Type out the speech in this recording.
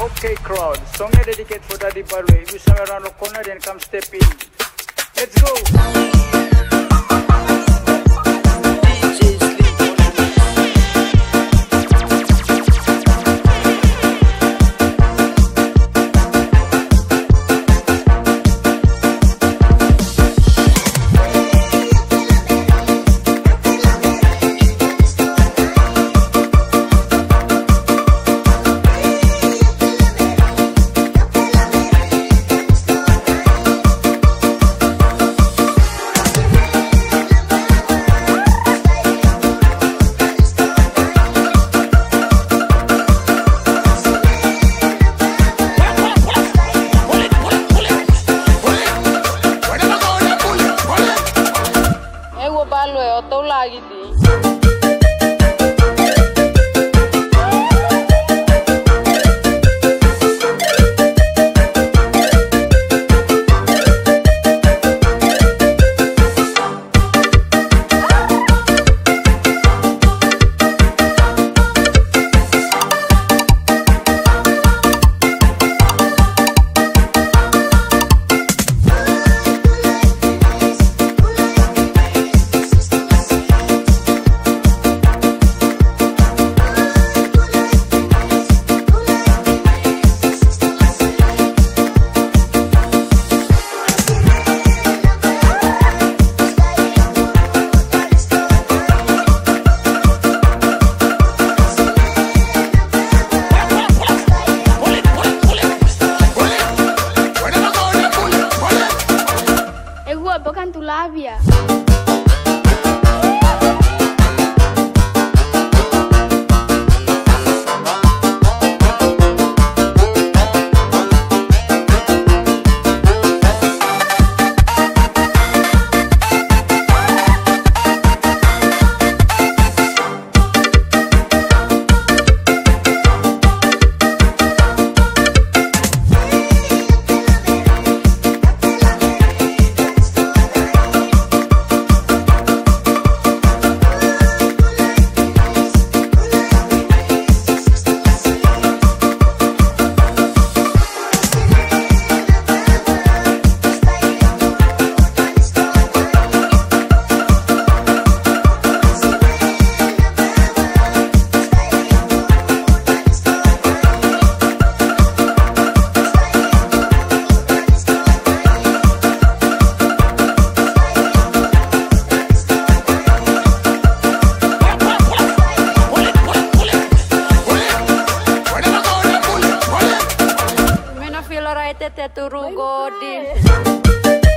Okay, crowd. Song dedicated for Daddy Balwe. If you somewhere around the corner, then come step in. Let's go. άλλου εώ το ουλάγι τη. Sávia. Vai, Tete Turugodi.